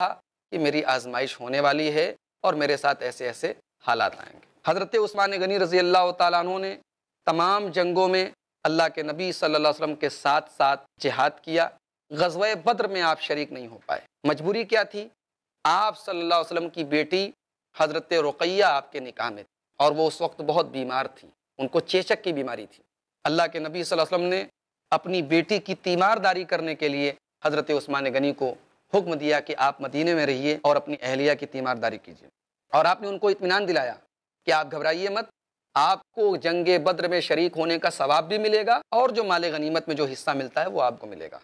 था कि मेरी आजमाइश होने वाली है और मेरे साथ ऐसे ऐसे हालात आएँगे। हज़रत उस्मान गनी रज़ी अल्लाह तु ने तमाम जंगों में अल्लाह के नबी सल्लल्लाहु अलैहि वसल्लम के साथ साथ जिहाद किया। गजवा बद्र में आप शरीक नहीं हो पाए। मजबूरी क्या थी? आप सल्लल्लाहु अलैहि वसल्लम की बेटी हज़रत रुकैया आपके निकाह में थी और वो उस वक्त बहुत बीमार थी। उनको चेचक की बीमारी थी। अल्लाह के नबी वसल्लम ने अपनी बेटी की तीमारदारी करने के लिए हज़रत उस्मान गनी को हुक्म दिया कि आप मदीने में रहिए और अपनी अहलिया की तीमारदारी कीजिए। और आपने उनको इतमान दिलाया कि आप घबराइए मत। आपको जंग बद्र में शरीक होने का सवाब भी मिलेगा और जो माल गनीमत में जो हिस्सा मिलता है वो आपको मिलेगा।